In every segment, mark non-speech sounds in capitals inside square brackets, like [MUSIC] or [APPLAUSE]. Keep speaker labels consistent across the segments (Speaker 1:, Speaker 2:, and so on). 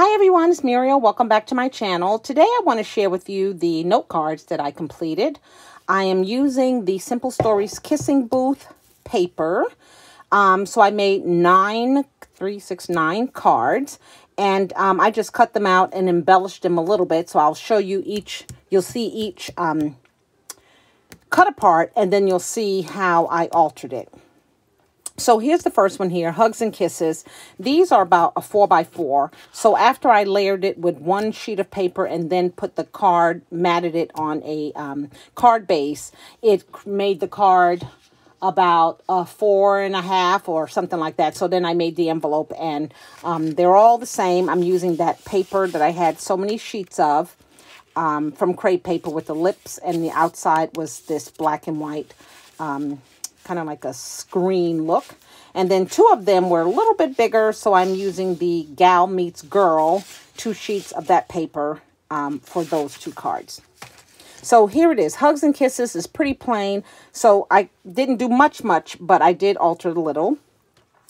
Speaker 1: Hi everyone, it's Muriel. Welcome back to my channel. Today I want to share with you the note cards that I completed. I am using the Simple Stories Kissing Booth paper. Um, so I made nine, three, six, nine cards. And um, I just cut them out and embellished them a little bit. So I'll show you each, you'll see each um, cut apart and then you'll see how I altered it. So here's the first one here, Hugs and Kisses. These are about a 4 by 4 So after I layered it with one sheet of paper and then put the card, matted it on a um, card base, it made the card about a four and a half or something like that. So then I made the envelope and um, they're all the same. I'm using that paper that I had so many sheets of um, from Crate Paper with the lips and the outside was this black and white um, kind of like a screen look. And then two of them were a little bit bigger, so I'm using the Gal Meets Girl, two sheets of that paper um, for those two cards. So here it is. Hugs and Kisses is pretty plain. So I didn't do much, much, but I did alter a little.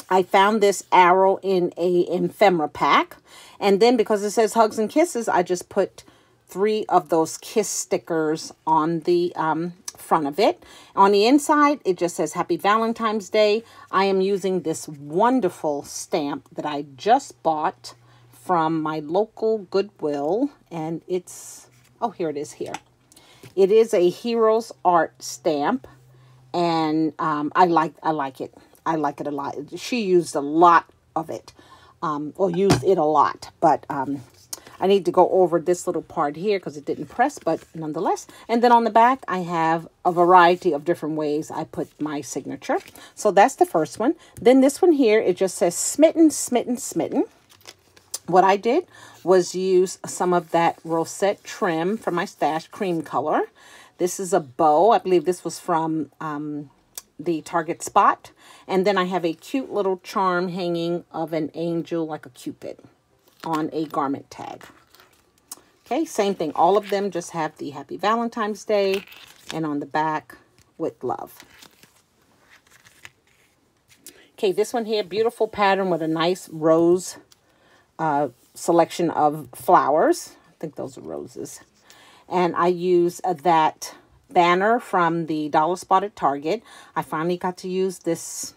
Speaker 1: I found this arrow in a ephemera pack. And then because it says Hugs and Kisses, I just put three of those kiss stickers on the um, front of it. On the inside, it just says Happy Valentine's Day. I am using this wonderful stamp that I just bought from my local Goodwill. And it's, oh, here it is here. It is a Hero Arts stamp. And um, I like I like it. I like it a lot. She used a lot of it. Um, or used it a lot. But um, I need to go over this little part here because it didn't press, but nonetheless. And then on the back, I have a variety of different ways I put my signature. So that's the first one. Then this one here, it just says smitten, smitten, smitten. What I did was use some of that rosette trim from my stash cream color. This is a bow. I believe this was from um, the Target spot. And then I have a cute little charm hanging of an angel like a cupid on a garment tag. Okay, same thing. All of them just have the Happy Valentine's Day and on the back with love. Okay, this one here, beautiful pattern with a nice rose uh, selection of flowers. I think those are roses. And I use uh, that banner from the Dollar Spot at Target. I finally got to use this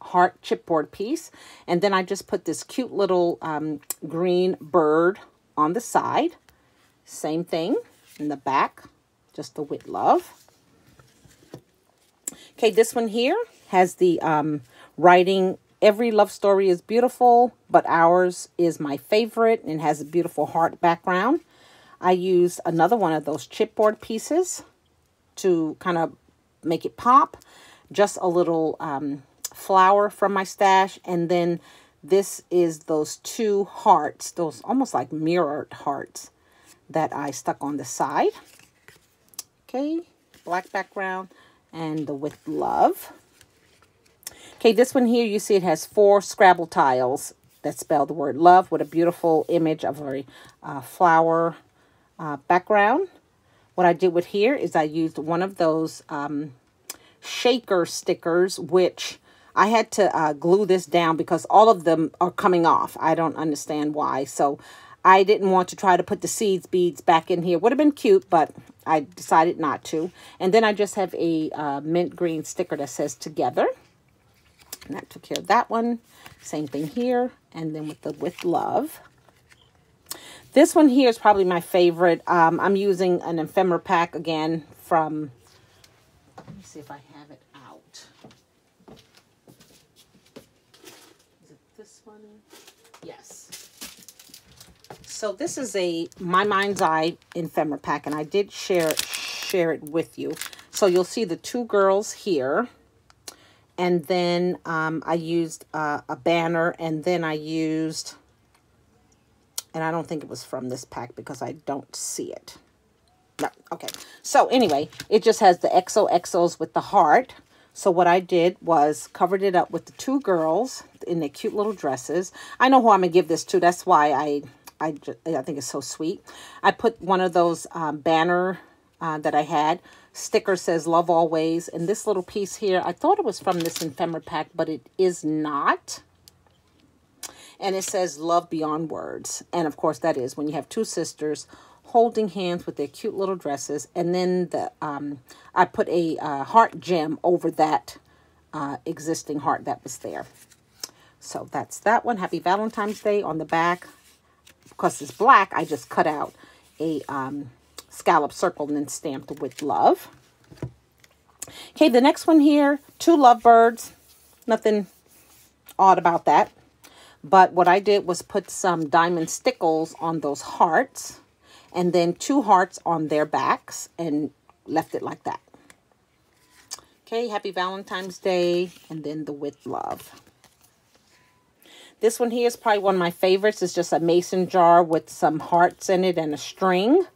Speaker 1: heart chipboard piece. And then I just put this cute little um, green bird on the side. Same thing in the back, just the with love. Okay, this one here has the um, writing, every love story is beautiful, but ours is my favorite and has a beautiful heart background. I use another one of those chipboard pieces to kind of make it pop. Just a little um, flower from my stash. And then this is those two hearts, those almost like mirrored hearts that I stuck on the side. Okay, black background and the with love. Okay, this one here, you see it has four Scrabble tiles that spell the word love with a beautiful image of a uh, flower uh, background. What I did with here is I used one of those um, shaker stickers, which I had to uh, glue this down because all of them are coming off. I don't understand why. So I didn't want to try to put the seeds beads back in here. Would have been cute, but I decided not to. And then I just have a uh, mint green sticker that says together. And that took care of that one. Same thing here. And then with the with love. This one here is probably my favorite. Um, I'm using an ephemera pack again from, let me see if I have it Yes. So this is a My Mind's Eye ephemera pack, and I did share share it with you. So you'll see the two girls here. And then um, I used uh, a banner, and then I used, and I don't think it was from this pack because I don't see it. No, okay. So anyway, it just has the XOXOs with the heart. So what I did was covered it up with the two girls in their cute little dresses. I know who I'm going to give this to. That's why I, I, I think it's so sweet. I put one of those um, banner uh, that I had. Sticker says love always. And this little piece here, I thought it was from this ephemera pack, but it is not. And it says love beyond words. And of course that is when you have two sisters holding hands with their cute little dresses. And then the um, I put a uh, heart gem over that uh, existing heart that was there. So that's that one. Happy Valentine's Day on the back. Because it's black, I just cut out a um, scallop circle and then stamped with love. Okay, the next one here, two lovebirds. Nothing odd about that. But what I did was put some diamond stickles on those hearts and then two hearts on their backs and left it like that. Okay, happy Valentine's Day and then the with love. This one here is probably one of my favorites. It's just a mason jar with some hearts in it and a string.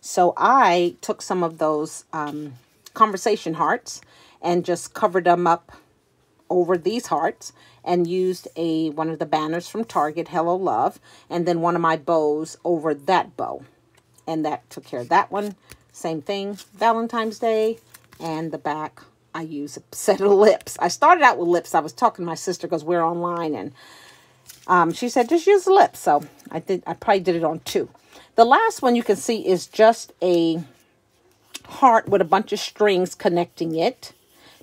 Speaker 1: So I took some of those um, conversation hearts and just covered them up over these hearts and used a one of the banners from Target, Hello Love, and then one of my bows over that bow. And that took care of that one. Same thing, Valentine's Day, and the back, I use a [LAUGHS] set of lips. I started out with lips. I was talking to my sister because we're online, and um, she said, just use lips. So I did. I probably did it on two. The last one you can see is just a heart with a bunch of strings connecting it.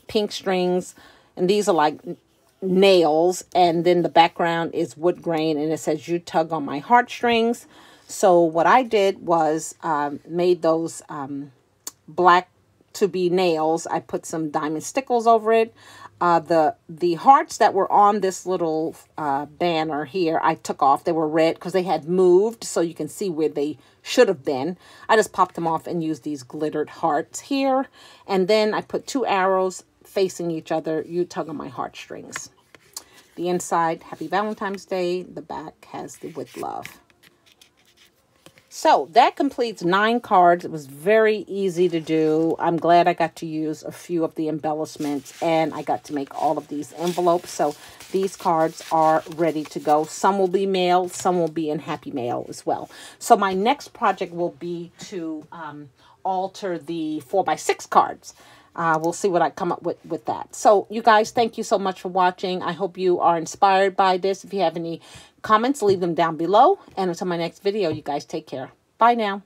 Speaker 1: Pink strings. And these are like nails. And then the background is wood grain. And it says, you tug on my heartstrings. So what I did was um, made those um, black to be nails. I put some diamond stickles over it. Uh, the the hearts that were on this little uh, banner here, I took off. They were red because they had moved, so you can see where they should have been. I just popped them off and used these glittered hearts here. And then I put two arrows facing each other. You tug on my heartstrings. The inside, Happy Valentine's Day. The back has the With Love. So that completes nine cards. It was very easy to do. I'm glad I got to use a few of the embellishments and I got to make all of these envelopes. So these cards are ready to go. Some will be mailed, some will be in Happy Mail as well. So my next project will be to um, alter the 4x6 cards. Uh, we'll see what I come up with with that. So you guys, thank you so much for watching. I hope you are inspired by this. If you have any comments, leave them down below. And until my next video, you guys take care. Bye now.